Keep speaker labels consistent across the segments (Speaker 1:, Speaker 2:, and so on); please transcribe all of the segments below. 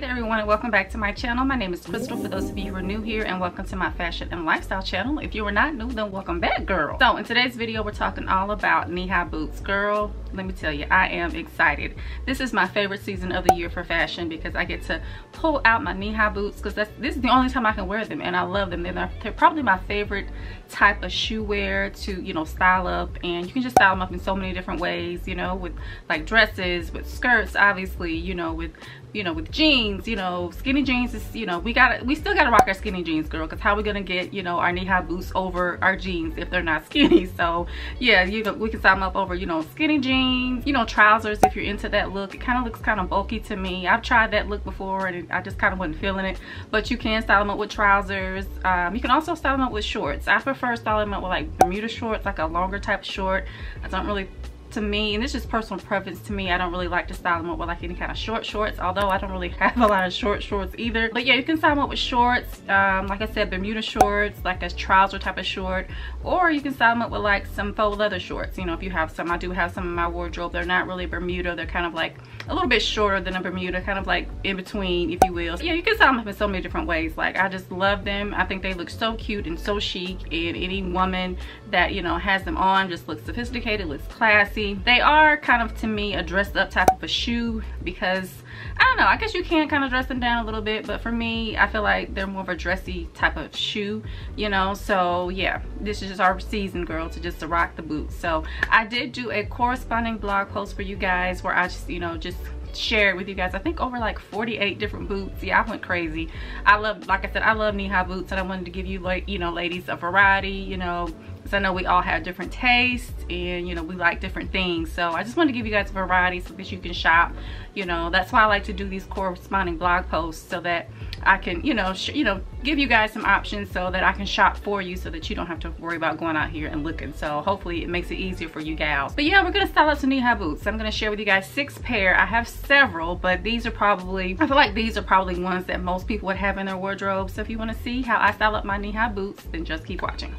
Speaker 1: there everyone and welcome back to my channel. My name is Crystal for those of you who are new here and welcome to my fashion and lifestyle channel. If you are not new then welcome back girl. So in today's video we're talking all about knee-high boots. Girl, let me tell you I am excited. This is my favorite season of the year for fashion because I get to pull out my knee-high boots because that's this is the only time I can wear them and I love them. They're, they're probably my favorite type of shoe wear to you know style up and you can just style them up in so many different ways you know with like dresses with skirts obviously you know with you know with jeans you know skinny jeans is you know we gotta we still gotta rock our skinny jeans girl because how we gonna get you know our knee-high boots over our jeans if they're not skinny? So yeah you know we can style them up over you know skinny jeans you know trousers if you're into that look. It kind of looks kind of bulky to me. I've tried that look before and i just kind of wasn't feeling it. But you can style them up with trousers. Um, you can also style them up with shorts. I prefer styling them up with like bermuda shorts like a longer type short. I don't really to me and it's just personal preference to me. I don't really like to style them up with like any kind of short shorts although i don't really have a lot of short shorts either. But yeah you can style them up with shorts um, like i said bermuda shorts like a trouser type of short or you can style them up with like some faux leather shorts. You know if you have some i do have some in my wardrobe. They're not really bermuda. They're kind of like a little bit shorter than a bermuda kind of like in between if you will. So yeah you can style them up in so many different ways. Like i just love them. I think they look so cute and so chic and any woman that you know has them on just looks sophisticated looks classy they are kind of, to me, a dressed up type of a shoe because, I don't know, I guess you can kind of dress them down a little bit, but for me, I feel like they're more of a dressy type of shoe, you know? So yeah, this is just our season, girl, to just to rock the boots. So I did do a corresponding blog post for you guys where I just, you know, just shared with you guys i think over like 48 different boots yeah i went crazy i love like i said i love knee-high boots and i wanted to give you like you know ladies a variety you know because I know we all have different tastes and you know we like different things. So I just want to give you guys a variety so that you can shop. You know that's why I like to do these corresponding blog posts so that I can you know you know give you guys some options so that I can shop for you so that you don't have to worry about going out here and looking. So hopefully it makes it easier for you gals. But yeah we're gonna style up some knee-high boots I'm gonna share with you guys six pair. I have several but these are probably I feel like these are probably ones that most people would have in their wardrobe. So if you want to see how I style up my knee-high boots then just keep watching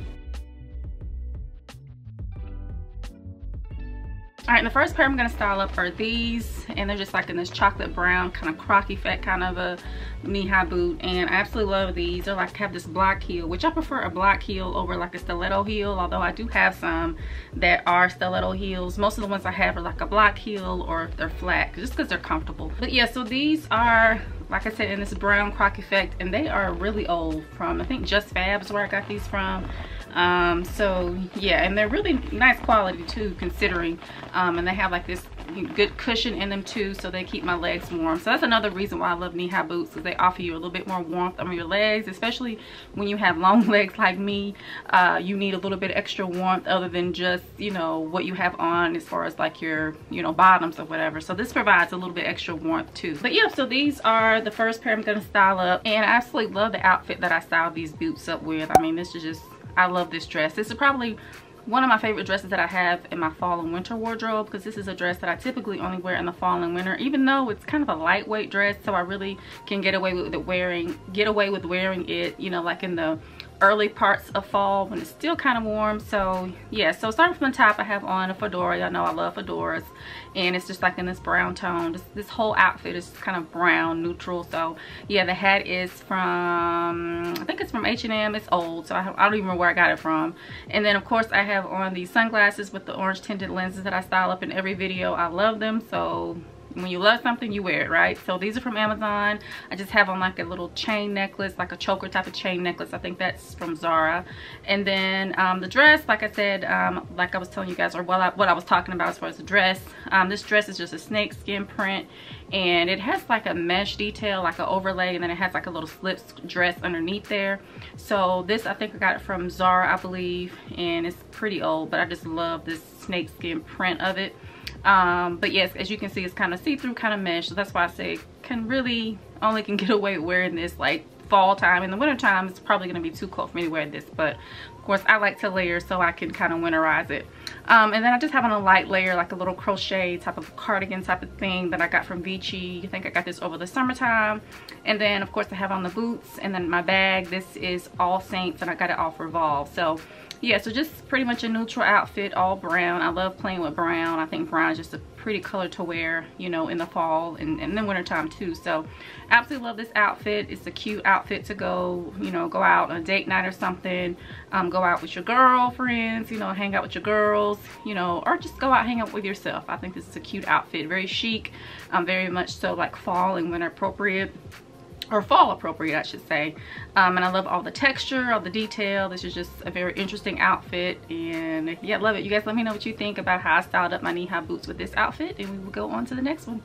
Speaker 1: all right the first pair i'm going to style up are these and they're just like in this chocolate brown kind of crocky effect kind of a knee-high boot and i absolutely love these. They're like have this block heel which i prefer a block heel over like a stiletto heel although i do have some that are stiletto heels. Most of the ones i have are like a block heel or they're flat just because they're comfortable. But yeah so these are like I said in this brown croc effect and they are really old from I think Just Fab is where I got these from um, so yeah and they're really nice quality too considering um, and they have like this good cushion in them too so they keep my legs warm. So that's another reason why I love knee-high boots because they offer you a little bit more warmth on your legs especially when you have long legs like me uh, you need a little bit extra warmth other than just you know what you have on as far as like your you know bottoms or whatever. So this provides a little bit extra warmth too. But yeah so these are the first pair I'm gonna style up and I absolutely love the outfit that I styled these boots up with. I mean this is just I love this dress. This is probably one of my favorite dresses that I have in my fall and winter wardrobe because this is a dress that I typically only wear in the fall and winter even though it's kind of a lightweight dress so I really can get away with it wearing get away with wearing it you know like in the early parts of fall when it's still kind of warm. So yeah so starting from the top i have on a fedora. Y'all know i love fedoras. And it's just like in this brown tone. This, this whole outfit is kind of brown neutral. So yeah the hat is from i think it's from h&m it's old so I, I don't even know where i got it from. And then of course i have on these sunglasses with the orange tinted lenses that i style up in every video. I love them so when you love something you wear it right? So these are from amazon. I just have on like a little chain necklace like a choker type of chain necklace. I think that's from zara. And then um, the dress like i said um, like i was telling you guys or what I, what I was talking about as far as the dress um, this dress is just a snake skin print and it has like a mesh detail like an overlay and then it has like a little slip dress underneath there. So this i think i got it from zara i believe and it's pretty old but i just love this snake skin print of it um but yes as you can see it's kind of see-through kind of mesh. So that's why i say can really only can get away wearing this like fall time. In the winter time it's probably going to be too cold for me to wear this but of course I like to layer so I can kind of winterize it. Um, and then I just have on a light layer like a little crochet type of cardigan type of thing that I got from Vici I think I got this over the summertime. And then of course I have on the boots and then my bag. This is All Saints and I got it off Revolve so yeah so just pretty much a neutral outfit all brown. I love playing with brown. I think brown is just a pretty color to wear you know in the fall and, and the winter time too. So absolutely love this outfit. It's a cute outfit to go you know go out on a date night or something um, go out with your girlfriends you know hang out with your girls you know or just go out hang out with yourself. I think this is a cute outfit very chic um, very much so like fall and winter appropriate or fall appropriate I should say. Um, and I love all the texture all the detail. This is just a very interesting outfit. And yeah love it you guys let me know what you think about how I styled up my knee-high boots with this outfit and we will go on to the next one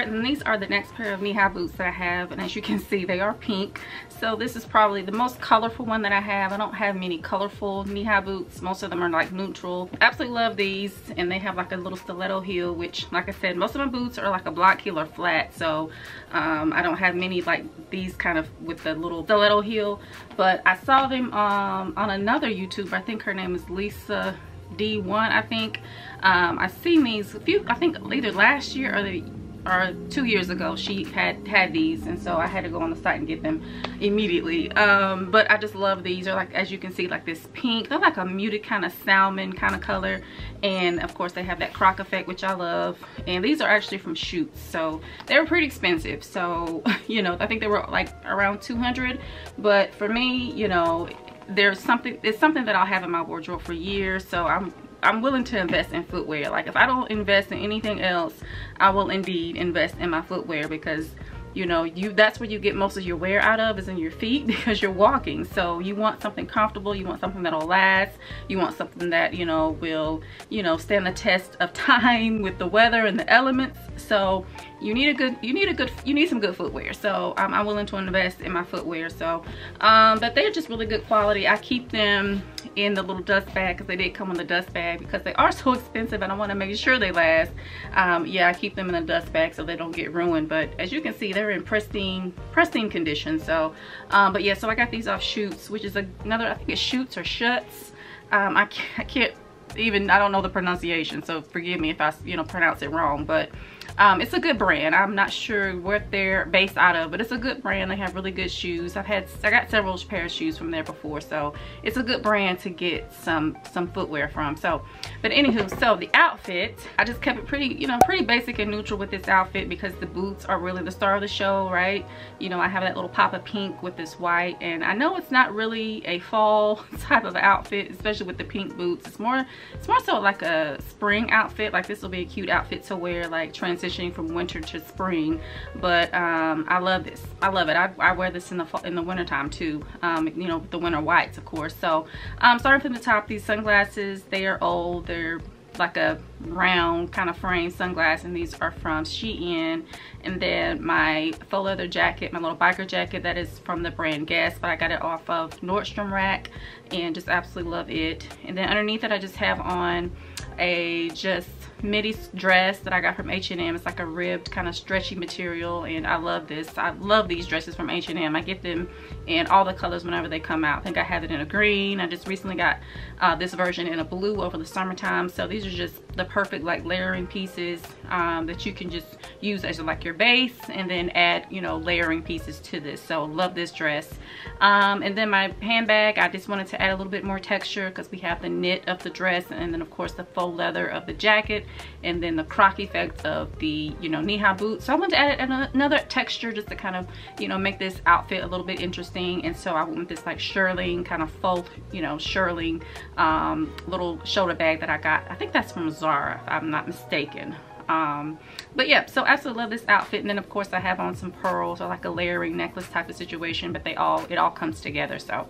Speaker 1: and these are the next pair of knee-high boots that i have and as you can see they are pink. So this is probably the most colorful one that i have. I don't have many colorful knee-high boots. Most of them are like neutral. Absolutely love these and they have like a little stiletto heel which like i said most of my boots are like a block heel or flat. So um, i don't have many like these kind of with the little stiletto heel. But i saw them um, on another youtuber i think her name is lisa d1 i think. Um, i seen these a few i think either last year or the or two years ago she had had these and so I had to go on the site and get them immediately. Um, but I just love these. They're like as you can see like this pink. They're like a muted kind of salmon kind of color. And of course they have that croc effect which I love. And these are actually from Schutz so they were pretty expensive. So you know I think they were like around 200 but for me you know there's something it's something that I'll have in my wardrobe for years. So I'm I'm willing to invest in footwear. Like if I don't invest in anything else, I will indeed invest in my footwear because you know you that's where you get most of your wear out of is in your feet because you're walking. So you want something comfortable you want something that'll last you want something that you know will you know stand the test of time with the weather and the elements. So you need a good you need a good you need some good footwear. So um, i'm willing to invest in my footwear. So um, but they're just really good quality. I keep them in the little dust bag because they did come in the dust bag because they are so expensive and I want to make sure they last. Um, yeah, I keep them in the dust bag so they don't get ruined. But as you can see, they're in pristine, pristine condition. So, um, but yeah, so I got these off shoots which is another, I think it's shoots or shuts Um, I, can't, I can't even, I don't know the pronunciation. So forgive me if I, you know, pronounce it wrong. But um, it's a good brand. I'm not sure what they're based out of but it's a good brand. They have really good shoes. I've had i got several pair of shoes from there before so it's a good brand to get some some footwear from. So but anywho so the outfit i just kept it pretty you know pretty basic and neutral with this outfit because the boots are really the star of the show right? You know i have that little pop of pink with this white and i know it's not really a fall type of outfit especially with the pink boots. It's more it's more so like a spring outfit. Like this will be a cute outfit to wear like transition transitioning from winter to spring but um, I love this. I love it. I, I wear this in the fall, in the winter time too um, you know the winter whites of course. So um, starting from the top these sunglasses they are old. They're like a round kind of frame sunglasses and these are from Shein. And then my faux leather jacket my little biker jacket that is from the brand Guess but I got it off of Nordstrom rack and just absolutely love it. And then underneath it I just have on a just midi dress that I got from H&M. It's like a ribbed kind of stretchy material and I love this. I love these dresses from H&M. I get them in all the colors whenever they come out. I think I have it in a green. I just recently got uh, this version in a blue over the summertime. So these are just the perfect like layering pieces um, that you can just use as like your base and then add, you know, layering pieces to this. So love this dress. Um, and then my handbag, I just wanted to add a little bit more texture because we have the knit of the dress and then of course the faux leather of the jacket and then the croc effect of the, you know, knee-high boots. So I wanted to add another texture just to kind of, you know, make this outfit a little bit interesting. And so I went with this like shearling, kind of faux, you know, shearling um, little shoulder bag that I got. I think that's from Zara, if I'm not mistaken um but yeah so absolutely love this outfit. And then of course i have on some pearls or like a layering necklace type of situation but they all it all comes together so.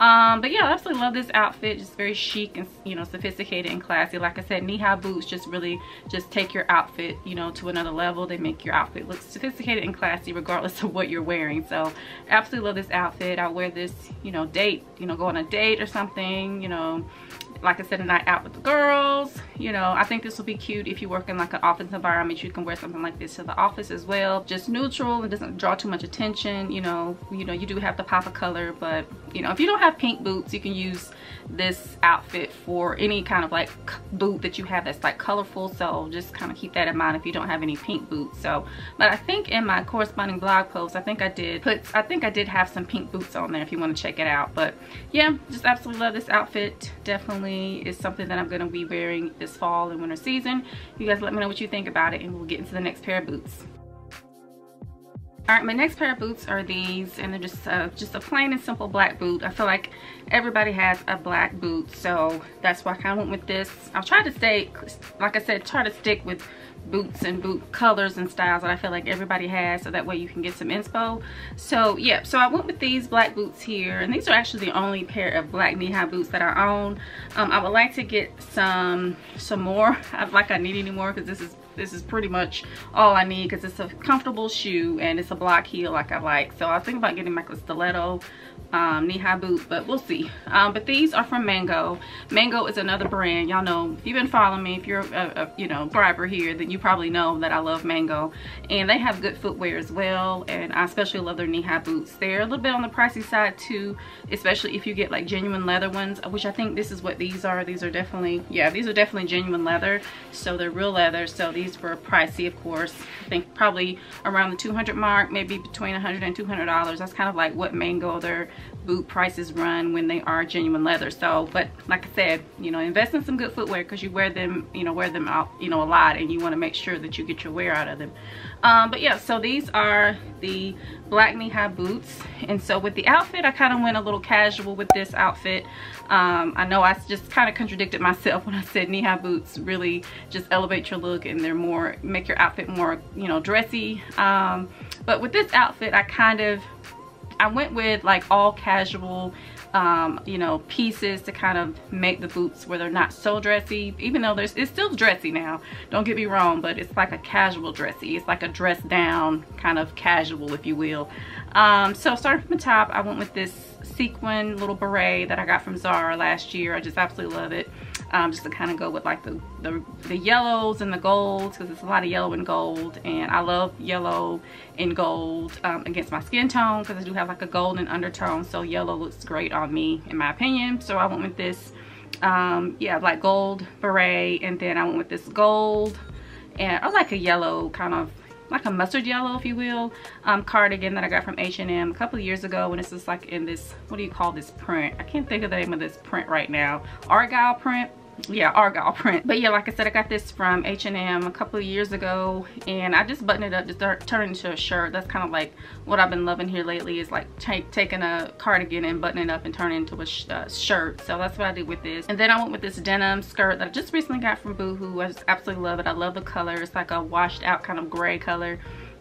Speaker 1: Um but yeah i absolutely love this outfit. Just very chic and you know sophisticated and classy. Like i said knee-high boots just really just take your outfit you know to another level. They make your outfit look sophisticated and classy regardless of what you're wearing. So absolutely love this outfit. I wear this you know date you know go on a date or something you know like I said, a night out with the girls. You know, I think this will be cute if you work in like an office environment. You can wear something like this to the office as well. Just neutral. It doesn't draw too much attention. You know, you know, you do have the pop of color, but you know, if you don't have pink boots, you can use this outfit for any kind of like boot that you have that's like colorful. So just kind of keep that in mind if you don't have any pink boots. So, but I think in my corresponding blog post, I think I did put, I think I did have some pink boots on there if you want to check it out. But yeah, just absolutely love this outfit. Definitely is something that I'm going to be wearing this fall and winter season. You guys let me know what you think about it and we'll get into the next pair of boots. All right, my next pair of boots are these, and they're just uh, just a plain and simple black boot. I feel like everybody has a black boot, so that's why I kind of went with this. I'll try to stay, like I said, try to stick with boots and boot colors and styles that I feel like everybody has so that way you can get some inspo. So yeah, so I went with these black boots here and these are actually the only pair of black knee-high boots that I own. Um, I would like to get some some more. I like I need any more because this is this is pretty much all I need because it's a comfortable shoe and it's a block heel like I like. So I was thinking about getting like a stiletto um, knee-high boot, but we'll see. Um, but these are from Mango. Mango is another brand. Y'all know, if you've been following me, if you're a, a, you know, subscriber here, then you probably know that I love Mango. And they have good footwear as well, and I especially love their knee-high boots. They're a little bit on the pricey side too, especially if you get like genuine leather ones, which I think this is what these are. These are definitely, yeah, these are definitely genuine leather. So they're real leather, so these were pricey, of course. I think probably around the 200 mark, maybe between 100 and 200 dollars. That's kind of like what Mango their boot prices run when they are genuine leather. So, but like I said, you know, invest in some good footwear because you wear them, you know, wear them out, you know, a lot, and you want to make sure that you get your wear out of them. Um, but yeah, so these are the black knee-high boots, and so with the outfit, I kind of went a little casual with this outfit. Um, I know I just kind of contradicted myself when I said knee-high boots really just elevate your look and they're more, make your outfit more, you know, dressy. Um, but with this outfit, I kind of, I went with like all casual, um, you know, pieces to kind of make the boots where they're not so dressy, even though there's, it's still dressy now, don't get me wrong, but it's like a casual dressy. It's like a dress down kind of casual, if you will. Um, so starting from the top, I went with this sequin little beret that I got from Zara last year. I just absolutely love it. Um, just to kind of go with like the, the, the yellows and the golds because it's a lot of yellow and gold and I love yellow and gold um, against my skin tone because I do have like a golden undertone so yellow looks great on me in my opinion. So I went with this um, yeah like gold beret and then I went with this gold and I like a yellow kind of like a mustard yellow if you will um, cardigan that I got from H&M a couple years ago and it's just like in this what do you call this print? I can't think of the name of this print right now. Argyle print yeah argyle print. But yeah like i said i got this from h&m a couple of years ago and i just buttoned it up to start turning into a shirt. That's kind of like what i've been loving here lately is like taking a cardigan and buttoning it up and turning it into a sh uh, shirt. So that's what i did with this. And then i went with this denim skirt that i just recently got from boohoo. I just absolutely love it. I love the color. It's like a washed out kind of gray color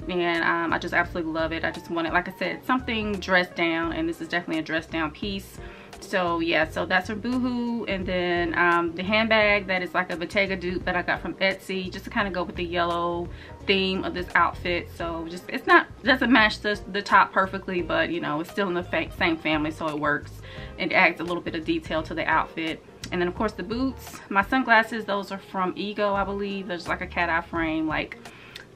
Speaker 1: and um, I just absolutely love it. I just wanted, like I said, something dressed down and this is definitely a dressed down piece so yeah so that's from boohoo. And then um, the handbag that is like a bottega dupe that i got from etsy just to kind of go with the yellow theme of this outfit. So just it's not doesn't match the, the top perfectly but you know it's still in the same family so it works it adds a little bit of detail to the outfit. And then of course the boots. My sunglasses those are from ego i believe. There's like a cat eye frame like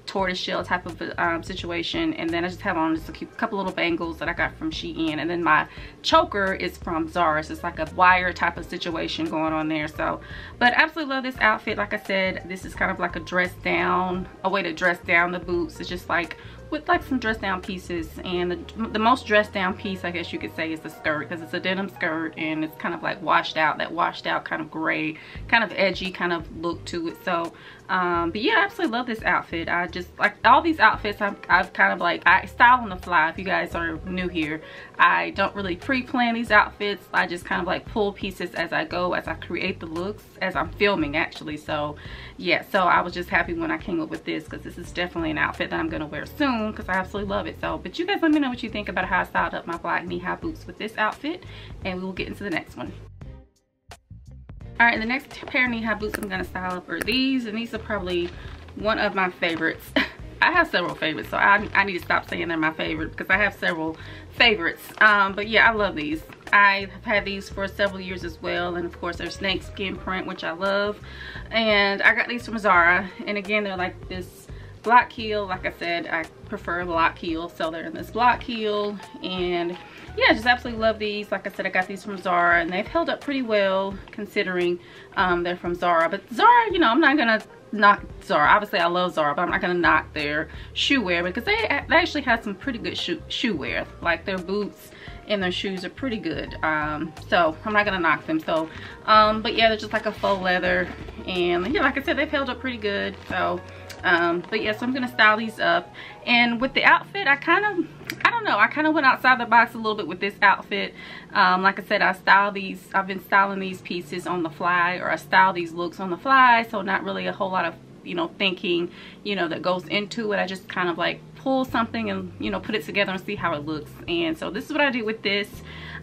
Speaker 1: tortoiseshell type of um, situation. And then I just have on just a couple little bangles that I got from Shein. And then my choker is from Zara. So it's like a wire type of situation going on there. So but absolutely love this outfit. Like I said this is kind of like a dress down a way to dress down the boots. It's just like with like some dress down pieces. And the, the most dressed down piece I guess you could say is the skirt because it's a denim skirt and it's kind of like washed out. That washed out kind of gray kind of edgy kind of look to it. So um, but yeah I absolutely love this outfit. I just like all these outfits I've, I've kind of like I style on the fly if you guys are new here. I don't really pre-plan these outfits. I just kind of like pull pieces as I go as I create the looks as I'm filming actually. So yeah so I was just happy when I came up with this because this is definitely an outfit that I'm gonna wear soon because I absolutely love it. So but you guys let me know what you think about how I styled up my black knee-high boots with this outfit and we will get into the next one all right, the next pair of knee-high boots I'm gonna style up are these, and these are probably one of my favorites I have several favorites, so I, I need to stop saying they're my favorite because I have several favorites. Um, but yeah, I love these. I have had these for several years as well. And of course, they're snake skin print, which I love. And I got these from Zara. And again, they're like this block heel. Like I said, I prefer block heel. So they're in this block heel. And yeah, just absolutely love these. Like I said, I got these from Zara. And they've held up pretty well considering um, they're from Zara. But Zara, you know, I'm not to knock Zara. Obviously, I love Zara, but I'm not gonna knock their shoe wear because they they actually have some pretty good shoe shoe wear. Like their boots and their shoes are pretty good. Um, so I'm not gonna knock them. So, um, but yeah, they're just like a faux leather, and yeah, like I said, they've held up pretty good. So, um, but yeah, so I'm gonna style these up. And with the outfit, I kind of, I don't know, I kind of went outside the box a little bit with this outfit. Um, like I said, I style these, I've been styling these pieces on the fly, or I style these looks on the fly. So not really a whole lot of you know thinking you know that goes into it i just kind of like pull something and you know put it together and see how it looks and so this is what i did with this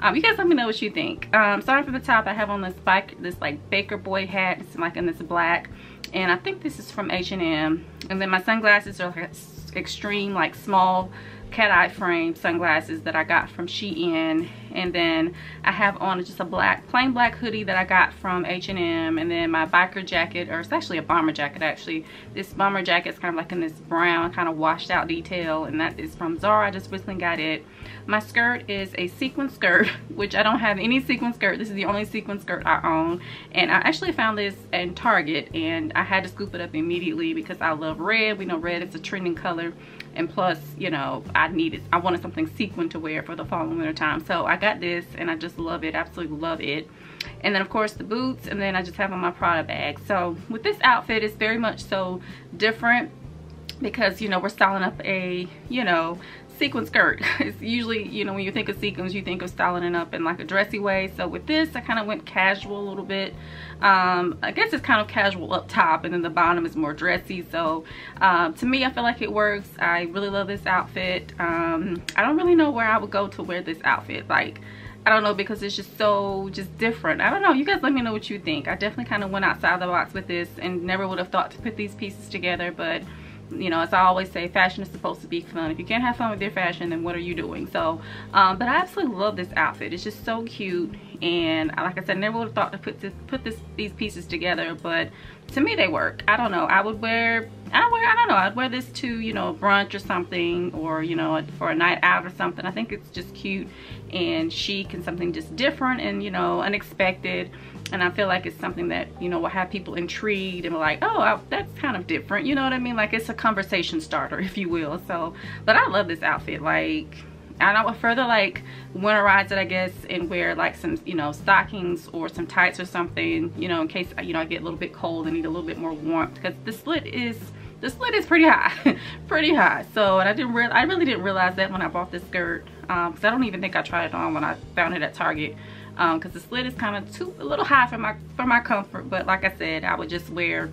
Speaker 1: um, you guys let me know what you think um, starting from the top i have on this bike this like baker boy hat it's like in this black and i think this is from h&m and then my sunglasses are like extreme like small cat eye frame sunglasses that I got from Shein and then I have on just a black plain black hoodie that I got from H&M and then my biker jacket or it's actually a bomber jacket actually. This bomber jacket is kind of like in this brown kind of washed out detail and that is from Zara. I just recently got it. My skirt is a sequin skirt which I don't have any sequin skirt. This is the only sequin skirt I own. And I actually found this in Target and I had to scoop it up immediately because I love red. We know red is a trending color and plus you know i needed i wanted something sequin to wear for the fall and winter time. So i got this and i just love it absolutely love it. And then of course the boots and then i just have on my prada bag. So with this outfit it's very much so different because you know we're styling up a you know sequin skirt it's usually you know when you think of sequins you think of styling it up in like a dressy way so with this i kind of went casual a little bit um i guess it's kind of casual up top and then the bottom is more dressy so um, to me i feel like it works i really love this outfit um i don't really know where i would go to wear this outfit like I don't know because it's just so just different. I don't know. You guys let me know what you think. I definitely kind of went outside the box with this and never would have thought to put these pieces together. But you know as i always say fashion is supposed to be fun. If you can't have fun with your fashion then what are you doing? So um, but i absolutely love this outfit. It's just so cute. And like i said never would have thought to put this put this these pieces together but to me they work. I don't know. I would wear i wear i don't know. I'd wear this to you know brunch or something or you know for a night out or something. I think it's just cute and chic and something just different and you know unexpected and I feel like it's something that you know will have people intrigued and like oh I, that's kind of different you know what I mean? Like it's a conversation starter if you will. So but I love this outfit like and I don't further like winterize it I guess and wear like some you know stockings or some tights or something you know in case you know I get a little bit cold and need a little bit more warmth because the slit is the slit is pretty high pretty high. So and I didn't real I really didn't realize that when I bought this skirt because um, I don't even think I tried it on when I found it at Target because um, the slit is kind of too a little high for my for my comfort but like I said I would just wear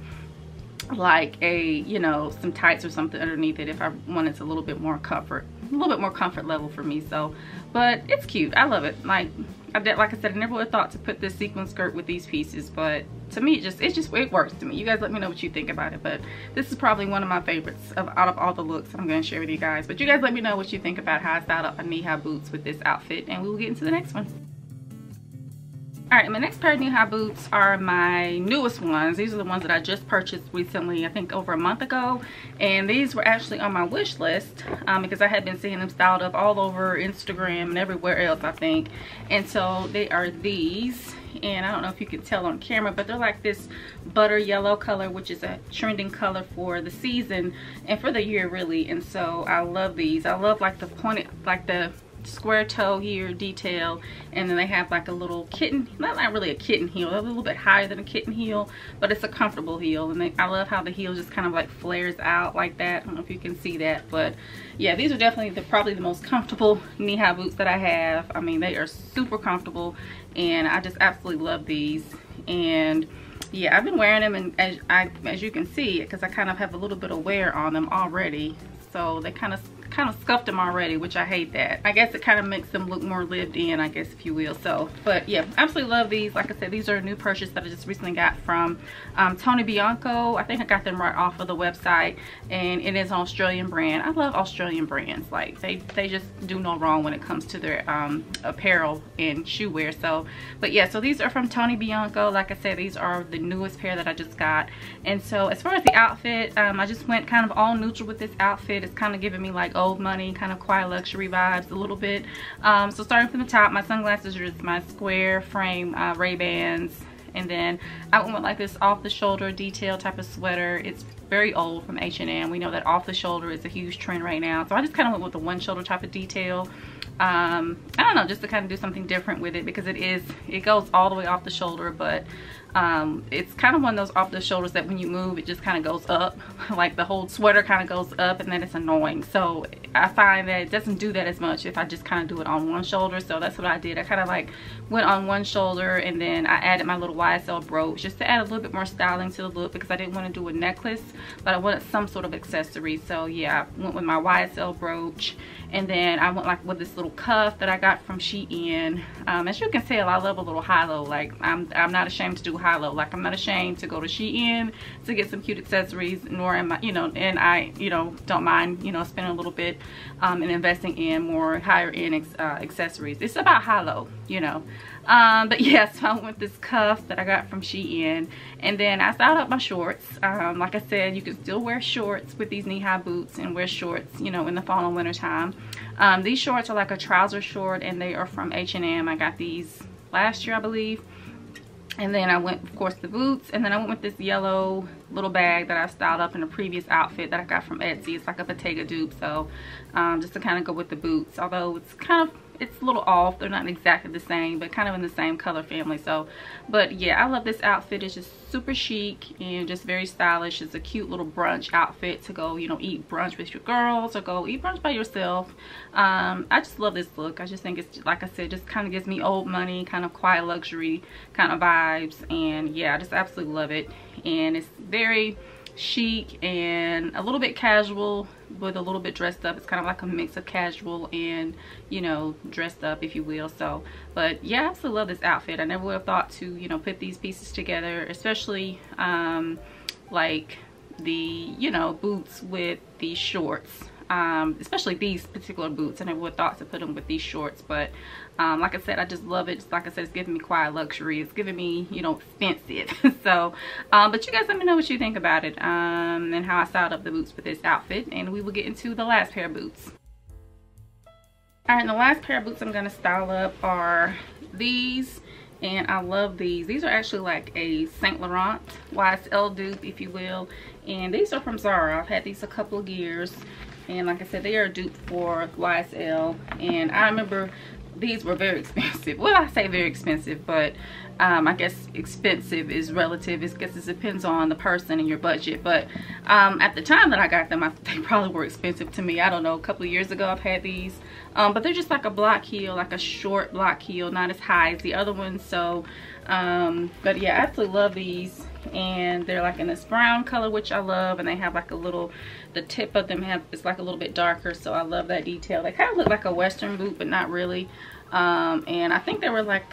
Speaker 1: like a you know some tights or something underneath it if I wanted a little bit more comfort a little bit more comfort level for me so. But it's cute. I love it. Like I did like I said I never would have thought to put this sequin skirt with these pieces but to me it just it just it works to me. You guys let me know what you think about it but this is probably one of my favorites of out of all the looks I'm going to share with you guys. But you guys let me know what you think about how I styled up my knee-high boots with this outfit and we will get into the next one all right my next pair of knee-high boots are my newest ones. These are the ones that i just purchased recently i think over a month ago. And these were actually on my wish list um, because i had been seeing them styled up all over instagram and everywhere else i think. And so they are these. And i don't know if you can tell on camera but they're like this butter yellow color which is a trending color for the season and for the year really. And so i love these. I love like the pointed like the square toe here detail and then they have like a little kitten not, not really a kitten heel a little bit higher than a kitten heel but it's a comfortable heel and they, i love how the heel just kind of like flares out like that. I don't know if you can see that but yeah these are definitely the probably the most comfortable knee-high boots that i have. I mean they are super comfortable and i just absolutely love these. And yeah i've been wearing them and as i as you can see because i kind of have a little bit of wear on them already so they kind of kind of scuffed them already, which I hate that. I guess it kind of makes them look more lived in, I guess, if you will. So, but yeah, absolutely love these. Like I said, these are a new purchase that I just recently got from um, Tony Bianco. I think I got them right off of the website and it is an Australian brand. I love Australian brands. Like they, they just do no wrong when it comes to their um, apparel and shoe wear. So, but yeah, so these are from Tony Bianco. Like I said, these are the newest pair that I just got. And so as far as the outfit, um, I just went kind of all neutral with this outfit. It's kind of giving me like old money, kind of quiet luxury vibes a little bit. Um, so starting from the top, my sunglasses are just my square frame uh, Ray-Bans and then I went with like this off the shoulder detail type of sweater it's very old from H&M we know that off the shoulder is a huge trend right now. So I just kind of went with the one shoulder type of detail. Um, I don't know just to kind of do something different with it because it is it goes all the way off the shoulder but um, it's kind of one of those off the shoulders that when you move it just kind of goes up. Like the whole sweater kind of goes up and then it's annoying. So I find that it doesn't do that as much if I just kind of do it on one shoulder. So that's what I did. I kind of like went on one shoulder and then I added my little YSL brooch just to add a little bit more styling to the look because I didn't want to do a necklace but I wanted some sort of accessory. So yeah I went with my YSL brooch and then I went like with this little cuff that I got from Shein. Um, as you can tell I love a little high-low like I'm, I'm not ashamed to do high-low like I'm not ashamed to go to Shein to get some cute accessories nor am I you know and I you know don't mind you know spending a little bit um, and investing in more higher end uh, accessories. It's about high-low you know um, but yeah so I went with this cuff that I got from Shein. And then I styled up my shorts. Um, like I said you can still wear shorts with these knee-high boots and wear shorts you know in the fall and winter time. Um, these shorts are like a trouser short and they are from H&M I got these last year I believe. And then I went of course the boots. And then I went with this yellow little bag that I styled up in a previous outfit that I got from Etsy. It's like a Bottega dupe so um, just to kind of go with the boots although it's kind of it's a little off. They're not exactly the same but kind of in the same color family so. But yeah i love this outfit. It's just super chic and just very stylish. It's a cute little brunch outfit to go you know eat brunch with your girls or go eat brunch by yourself. Um, i just love this look. I just think it's like i said just kind of gives me old money kind of quiet luxury kind of vibes. And yeah i just absolutely love it. And it's very chic and a little bit casual with a little bit dressed up. It's kind of like a mix of casual and you know dressed up if you will. So but yeah i absolutely love this outfit. I never would have thought to you know put these pieces together especially um like the you know boots with these shorts. Um, especially these particular boots. and I would thought to put them with these shorts, but um, like I said, I just love it. Just like I said, it's giving me quiet luxury. It's giving me, you know, expensive. so, um, but you guys let me know what you think about it um, and how I styled up the boots for this outfit. And we will get into the last pair of boots. All right, the last pair of boots I'm going to style up are these and I love these. These are actually like a Saint Laurent YSL dupe, if you will. And these are from Zara. I've had these a couple of years and like I said they are a dupe for YSL and I remember these were very expensive. Well I say very expensive but um, I guess expensive is relative. I guess it depends on the person and your budget. But um, at the time that I got them I, they probably were expensive to me. I don't know a couple of years ago I've had these. Um, but they're just like a block heel like a short block heel not as high as the other ones. So um, but yeah I absolutely love these. And they're like in this brown color which I love and they have like a little the tip of them have it's like a little bit darker so I love that detail. They kind of look like a western boot but not really. Um, and I think they were like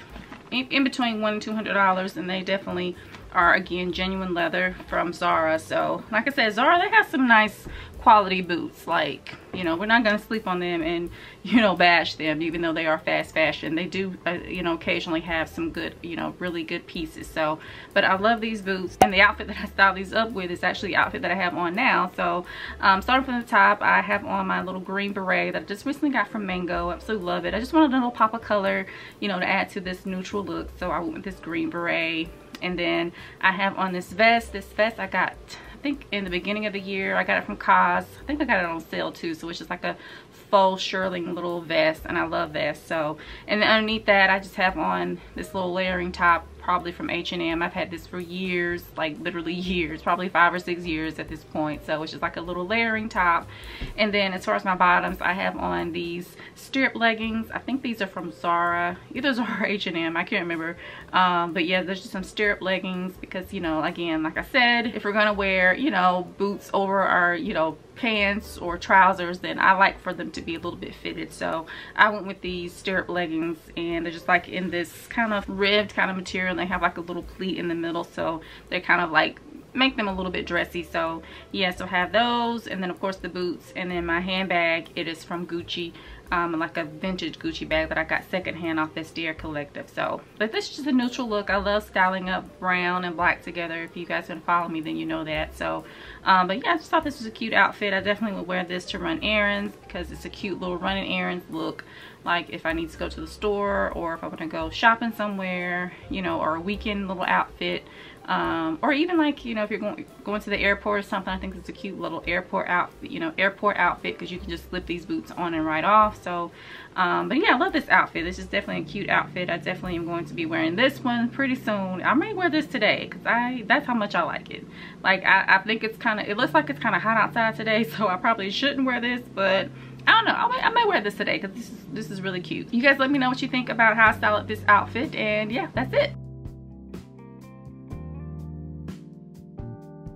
Speaker 1: in, in between one and two hundred dollars and they definitely are again genuine leather from Zara. So like I said Zara they have some nice quality boots. Like you know we're not going to sleep on them and you know bash them even though they are fast fashion. They do uh, you know occasionally have some good you know really good pieces. So but i love these boots. And the outfit that i style these up with is actually the outfit that i have on now. So um, starting from the top i have on my little green beret that i just recently got from mango. Absolutely love it. I just wanted a little pop of color you know to add to this neutral look. So i went with this green beret. And then i have on this vest. This vest i got think in the beginning of the year. I got it from Cos. I think I got it on sale too. So it's just like a faux shearling little vest and I love vests. So, and underneath that I just have on this little layering top probably from H&M. I've had this for years, like literally years, probably five or six years at this point. So it's just like a little layering top. And then as far as my bottoms, I have on these stirrup leggings. I think these are from Zara, either Zara or H&M, I can't remember. Um, but yeah, there's just some stirrup leggings because, you know, again, like I said, if we're gonna wear, you know, boots over our, you know, pants or trousers then I like for them to be a little bit fitted. So I went with these stirrup leggings and they're just like in this kind of ribbed kind of material. They have like a little pleat in the middle so they're kind of like make them a little bit dressy. So yeah so have those. And then of course the boots. And then my handbag it is from Gucci um, like a vintage Gucci bag that I got secondhand off Vestiaire Collective. So, but this is just a neutral look. I love styling up brown and black together. If you guys can follow me, then you know that. So, um, but yeah, I just thought this was a cute outfit. I definitely would wear this to run errands because it's a cute little running errands look. Like if I need to go to the store or if I want to go shopping somewhere, you know, or a weekend little outfit um, or even like you know if you're going going to the airport or something I think it's a cute little airport outfit you know airport outfit because you can just slip these boots on and right off so um, but yeah I love this outfit this is definitely a cute outfit I definitely am going to be wearing this one pretty soon I may wear this today because I that's how much I like it like I, I think it's kind of it looks like it's kind of hot outside today so I probably shouldn't wear this but I don't know. I might, I wear this today because this is this is really cute. You guys let me know what you think about how I styled this outfit. And yeah, that's it.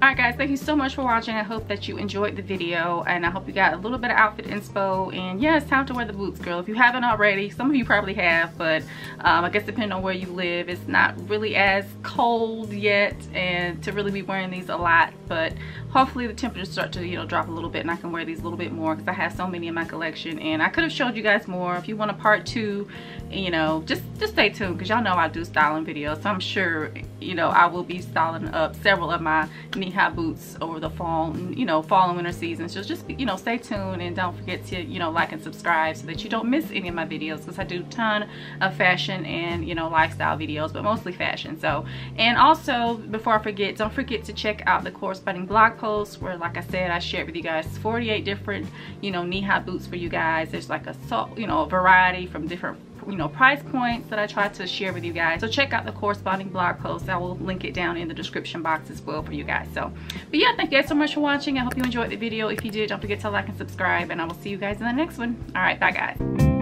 Speaker 1: Alright guys, thank you so much for watching. I hope that you enjoyed the video and I hope you got a little bit of outfit inspo. And yeah, it's time to wear the boots, girl. If you haven't already, some of you probably have, but um, I guess depending on where you live, it's not really as cold yet and to really be wearing these a lot. But hopefully the temperatures start to, you know, drop a little bit and I can wear these a little bit more because I have so many in my collection. And I could have showed you guys more. If you want a part two, you know, just, just stay tuned because y'all know I do styling videos. So I'm sure, you know, I will be styling up several of my knee high boots over the fall, you know, fall and winter season. So just, you know, stay tuned and don't forget to, you know, like and subscribe so that you don't miss any of my videos because I do a ton of fashion and, you know, lifestyle videos, but mostly fashion. So, and also before I forget, don't forget to check out the corresponding blog post where, like I said, I shared with you guys 48 different, you know, knee-high boots for you guys. There's like a, so you know, a variety from different you know price points that I try to share with you guys. So check out the corresponding blog post. I will link it down in the description box as well for you guys. So but yeah thank you guys so much for watching. I hope you enjoyed the video. If you did don't forget to like and subscribe and I will see you guys in the next one. All right bye guys